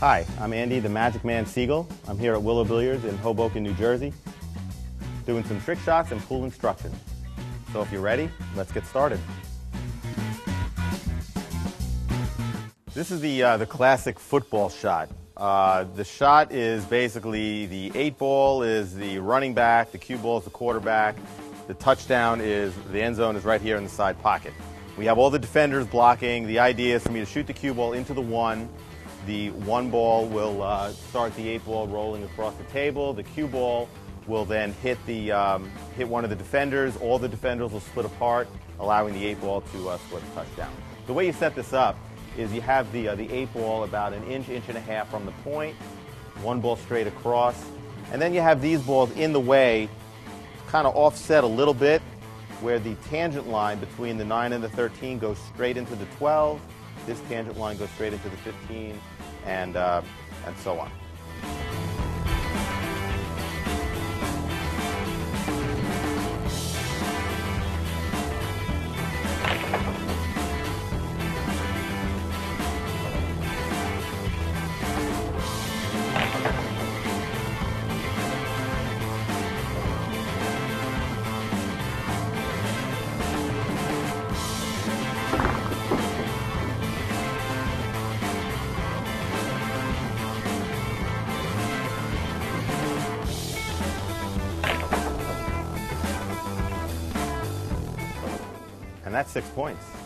Hi, I'm Andy, the Magic Man Segal. I'm here at Willow Billiards in Hoboken, New Jersey, doing some trick shots and pool instruction. So if you're ready, let's get started. This is the, uh, the classic football shot. Uh, the shot is basically the eight ball is the running back, the cue ball is the quarterback, the touchdown is the end zone is right here in the side pocket. We have all the defenders blocking. The idea is for me to shoot the cue ball into the one. The one ball will uh, start the eight ball rolling across the table. The cue ball will then hit the um, hit one of the defenders. All the defenders will split apart, allowing the eight ball to uh, score a touchdown. The way you set this up is you have the uh, the eight ball about an inch, inch and a half from the point, one ball straight across, and then you have these balls in the way, kind of offset a little bit where the tangent line between the 9 and the 13 goes straight into the 12. This tangent line goes straight into the 15, and, uh, and so on. That's six points.